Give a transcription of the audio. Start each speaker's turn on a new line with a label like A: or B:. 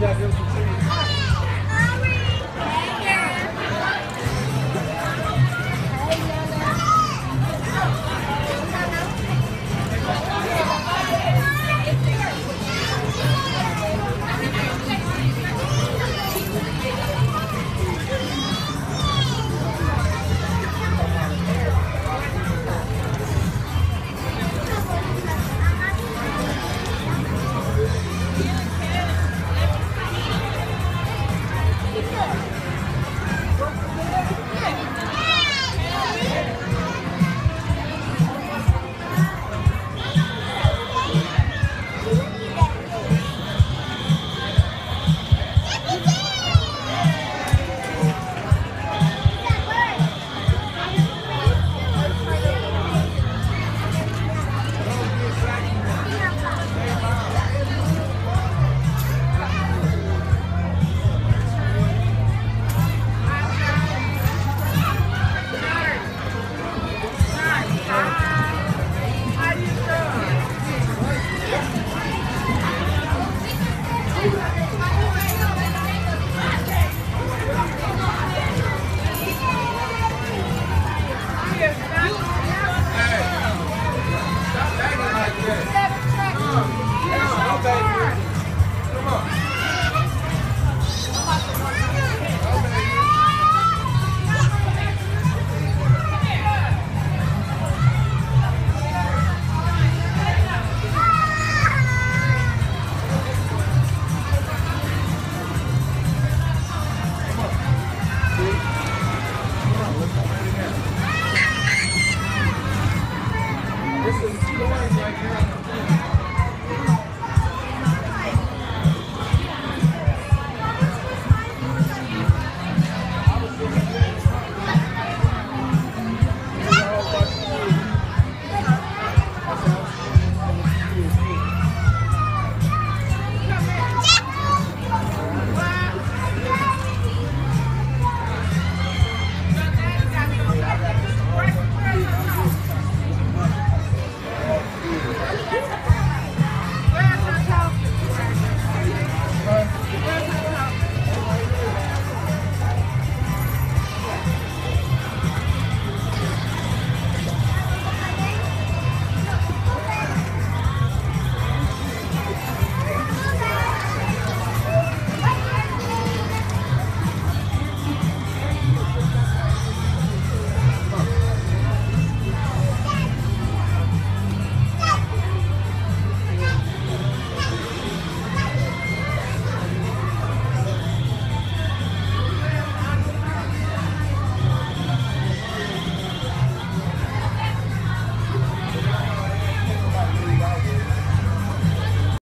A: Yeah,